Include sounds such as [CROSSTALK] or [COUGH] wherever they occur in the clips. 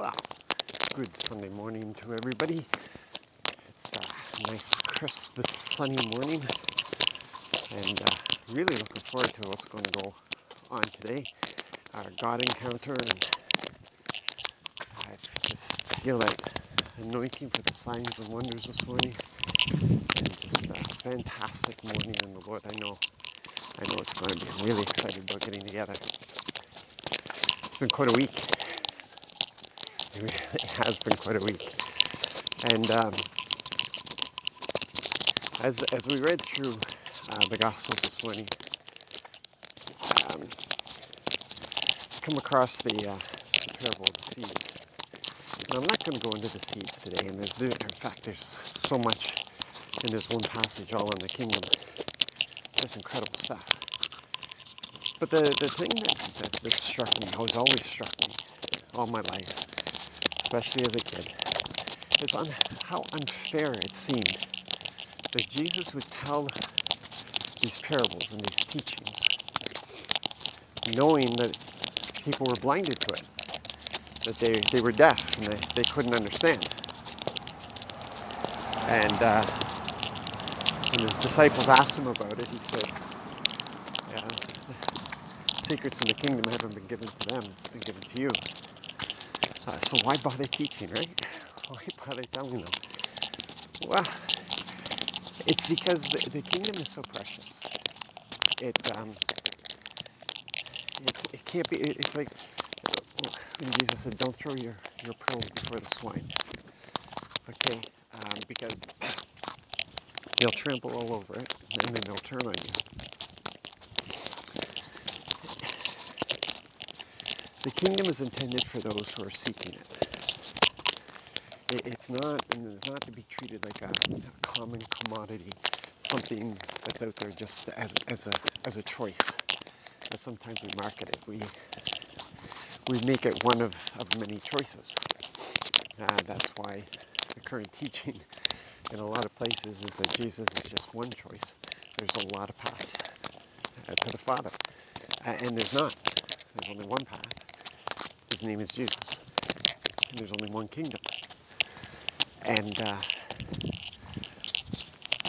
Wow. Good Sunday morning to everybody. It's a nice, crisp, sunny morning, and uh, really looking forward to what's going to go on today. Our God encounter, and I just feel that anointing for the signs and wonders this morning, and just a fantastic morning in the Lord. I know, I know it's going to be. I'm really excited about getting together. It's been quite a week. [LAUGHS] It really has been quite a week. And um, as, as we read through uh, the Gospels this morning, um, come across the, uh, the parable of the seeds. And I'm not going to go into the seeds today. And there's, in fact, there's so much in this one passage, all in the kingdom. Just incredible stuff. But the, the thing that, that, that struck me, has always struck me all my life, especially as a kid, is on how unfair it seemed that Jesus would tell these parables and these teachings, knowing that people were blinded to it, that they, they were deaf and they, they couldn't understand. And uh, when his disciples asked him about it, he said, yeah, the [LAUGHS] secrets in the kingdom haven't been given to them, it's been given to you. Uh, so why bother teaching, right? Why bother telling them? Well, it's because the, the kingdom is so precious. It, um, it, it can't be, it, it's like when Jesus said, don't throw your, your pearls before the swine. Okay, um, because [COUGHS] they'll trample all over it and then they'll turn on you. The kingdom is intended for those who are seeking it. it it's not, it's not to be treated like a, a, common commodity, something that's out there just as, as a as a choice. As sometimes we market it, we we make it one of, of many choices. Uh, that's why the current [LAUGHS] teaching in a lot of places is that Jesus is just one choice. There's a lot of paths uh, to the Father, uh, and there's not. There's only one path. His name is Jesus. And there's only one kingdom. And uh,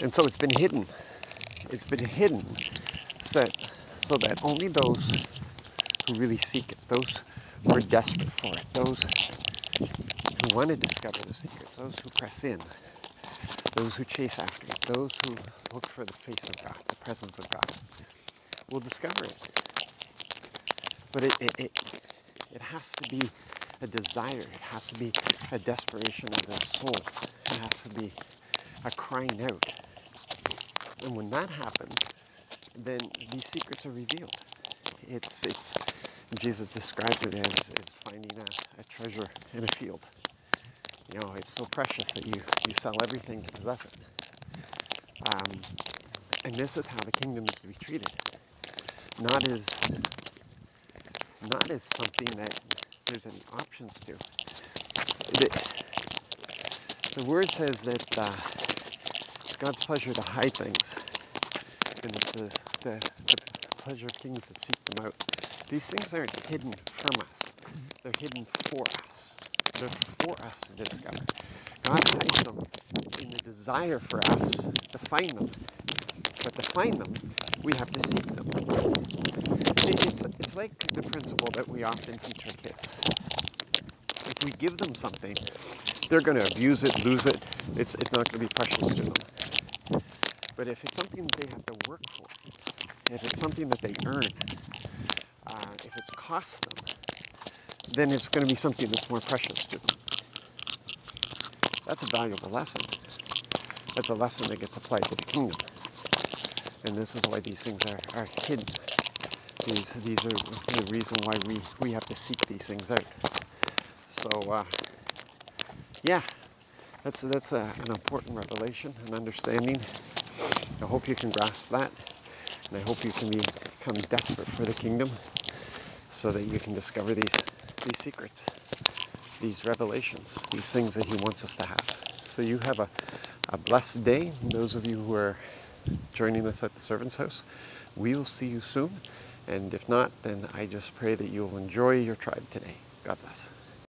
and so it's been hidden. It's been hidden so so that only those who really seek it, those who are desperate for it, those who want to discover the secrets, those who press in, those who chase after it, those who look for the face of God, the presence of God, will discover it. But it, it, it it has to be a desire. It has to be a desperation of the soul. It has to be a crying out. And when that happens, then these secrets are revealed. It's it's Jesus describes it as, as finding a, a treasure in a field. You know, it's so precious that you, you sell everything to possess it. Um, and this is how the kingdom is to be treated. Not as not as something that there's any options to. The, the word says that uh, it's God's pleasure to hide things, and it's the, the, the pleasure of kings that seek them out. These things aren't hidden from us; they're hidden for us. They're for us to discover. God hides them in the desire for us to find them. But to find them, we have to seek them. Like the principle that we often teach our kids. If we give them something, they're going to abuse it, lose it. It's, it's not going to be precious to them. But if it's something that they have to work for, if it's something that they earn, uh, if it's cost them, then it's going to be something that's more precious to them. That's a valuable lesson. That's a lesson that gets applied to the kingdom. And this is why these things are, are hidden. These, these are the reason why we, we have to seek these things out. So, uh, yeah, that's, that's a, an important revelation and understanding. I hope you can grasp that. And I hope you can become desperate for the kingdom so that you can discover these, these secrets, these revelations, these things that He wants us to have. So you have a, a blessed day. Those of you who are joining us at the servant's house, we will see you soon. And if not, then I just pray that you'll enjoy your tribe today. God bless.